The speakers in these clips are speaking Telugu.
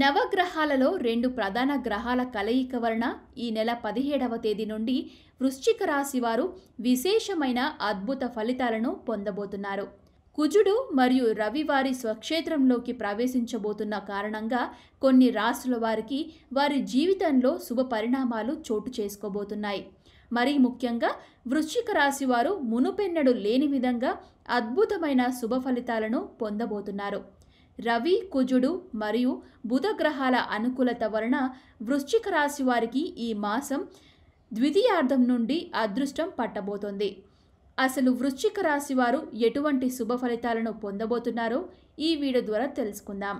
నవగ్రహాలలో రెండు ప్రధాన గ్రహాల కలయిక వలన ఈ నెల పదిహేడవ తేదీ నుండి వృశ్చిక రాశి వారు విశేషమైన అద్భుత ఫలితాలను పొందబోతున్నారు. కుజుడు మరియు రవి వారి స్వక్షేత్రంలోకి ప్రవేశించబోతున్న కారణంగా కొన్ని రాశుల వారికి వారి జీవితంలో శుభ పరిణామాలు చోటు చేసుకోబోతున్నాయి. మరీ ముఖ్యంగా వృశ్చిక రాశి వారు మునుపెన్నడు లేని విధంగా అద్భుతమైన శుభ ఫలితాలను పొందబోతున్నారు. రవి కుజుడు మరియు బుధ గ్రహాల అనుకూలత వలన వృశ్చిక రాశి వారికి ఈ మాసం ద్వితీయార్థం నుండి అదృష్టం పట్టబోతోంది. అసలు వృశ్చిక రాశి వారు ఎటువంటి శుభ ఫలితాలను పొందబోతున్నారో ఈ వీడియో ద్వారా తెలుసుకుందాం.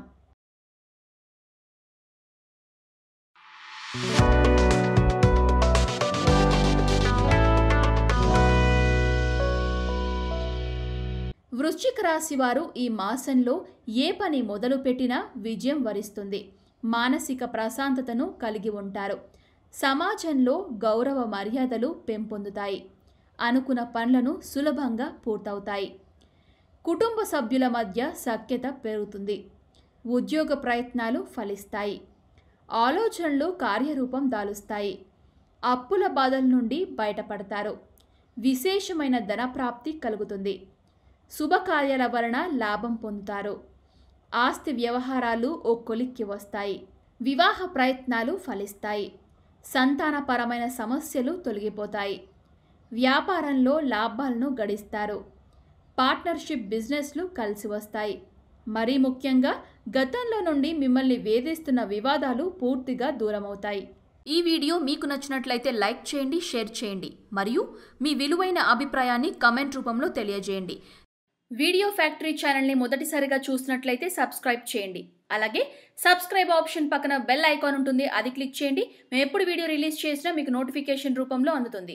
వృశ్చిక రాశి వారు ఈ మాసంలో ఏ పని మొదలుపెట్టినా విజయం వరిస్తుంది. మానసిక ప్రశాంతతను కలిగి ఉంటారు. సమాజంలో గౌరవ మర్యాదలు పెంపొందుతాయి. అనుకున్న పనులను సులభంగా పూర్తవుతాయి. కుటుంబ సభ్యుల మధ్య సఖ్యత పెరుగుతుంది. ఉద్యోగ ప్రయత్నాలు ఫలిస్తాయి. ఆలోచనలు కార్యరూపం దాలుస్తాయి. అప్పుల బాధల నుండి బయటపడతారు. విశేషమైన ధనప్రాప్తి కలుగుతుంది. శుభకార్యాల వలన లాభం పొందుతారు. ఆస్తి వ్యవహారాలు ఓ కొలిక్కి వస్తాయి. వివాహ ప్రయత్నాలు ఫలిస్తాయి. సంతానపరమైన సమస్యలు తొలగిపోతాయి. వ్యాపారంలో లాభాలను గడిస్తారు. పార్ట్నర్షిప్ బిజినెస్లు కలిసి వస్తాయి. మరీ ముఖ్యంగా గతంలో నుండి మిమ్మల్ని వేధిస్తున్న వివాదాలు పూర్తిగా దూరమవుతాయి. ఈ వీడియో మీకు నచ్చినట్లయితే లైక్ చేయండి షేర్ చేయండి మరియు మీ విలువైన అభిప్రాయాన్ని కమెంట్ రూపంలో తెలియజేయండి. వీడియో ఫ్యాక్టరీ ఛానల్ని మొదటిసారిగా చూసినట్లయితే సబ్స్క్రైబ్ చేయండి. అలాగే సబ్స్క్రైబ్ ఆప్షన్ పక్కన బెల్ ఐకాన్ ఉంటుంది అది క్లిక్ చేయండి. మేము ఎప్పుడు వీడియో రిలీజ్ చేసినా మీకు నోటిఫికేషన్ రూపంలో అందుతుంది.